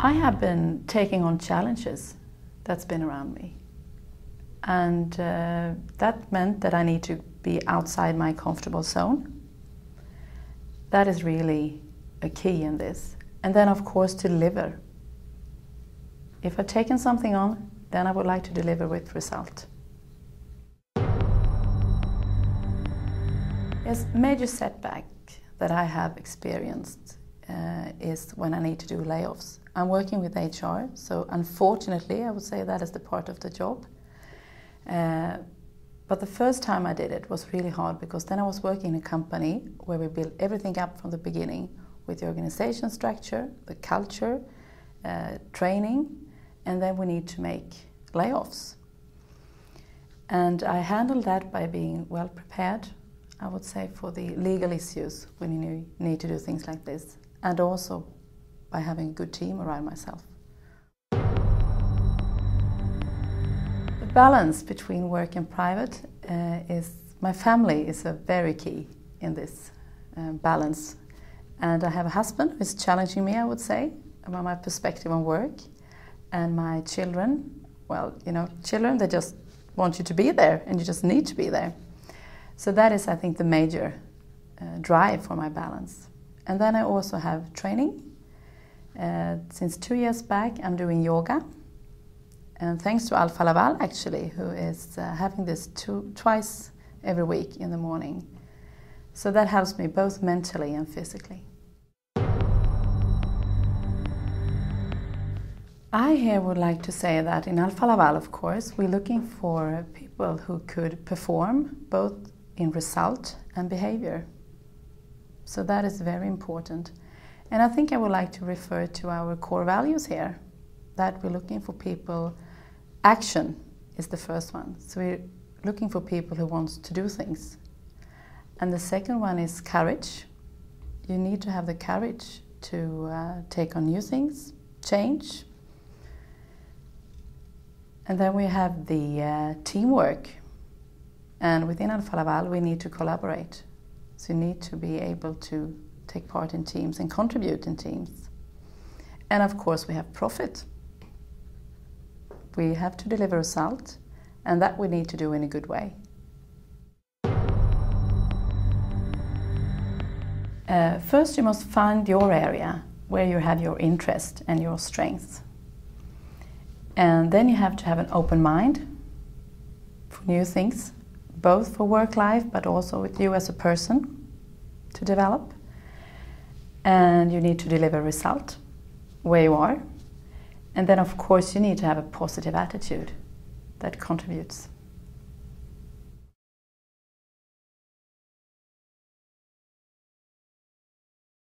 I have been taking on challenges that's been around me. And uh, that meant that I need to be outside my comfortable zone. That is really a key in this. And then, of course, to deliver. If I've taken something on, then I would like to deliver with result. Yes, major setback that I have experienced uh, is when I need to do layoffs. I'm working with HR, so unfortunately, I would say that is the part of the job. Uh, but the first time I did it was really hard because then I was working in a company where we built everything up from the beginning with the organization structure, the culture, uh, training, and then we need to make layoffs. And I handled that by being well prepared, I would say, for the legal issues when you need to do things like this, and also by having a good team around myself. The balance between work and private uh, is, my family is a very key in this uh, balance. And I have a husband who is challenging me, I would say, about my perspective on work. And my children, well, you know, children, they just want you to be there and you just need to be there. So that is, I think, the major uh, drive for my balance. And then I also have training. Uh, since two years back, I'm doing yoga. And thanks to Alfa Laval, actually, who is uh, having this two, twice every week in the morning. So that helps me both mentally and physically. I here would like to say that in Alfa Laval, of course, we're looking for people who could perform both in result and behavior. So that is very important. And I think I would like to refer to our core values here that we're looking for people, action is the first one. So we're looking for people who want to do things. And the second one is courage. You need to have the courage to uh, take on new things, change. And then we have the uh, teamwork and within Alfa Laval, we need to collaborate. So you need to be able to take part in teams and contribute in teams. And of course, we have profit. We have to deliver result, and that we need to do in a good way. Uh, first, you must find your area where you have your interest and your strengths. And then you have to have an open mind for new things both for work life but also with you as a person to develop. And you need to deliver result where you are. And then, of course, you need to have a positive attitude that contributes.